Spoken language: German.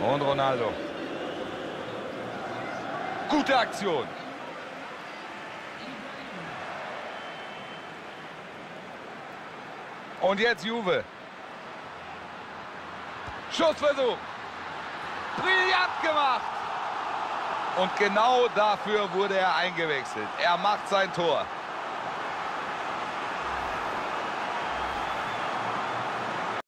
Und Ronaldo. Gute Aktion. Und jetzt Juve. Schussversuch. Brillant gemacht. Und genau dafür wurde er eingewechselt. Er macht sein Tor.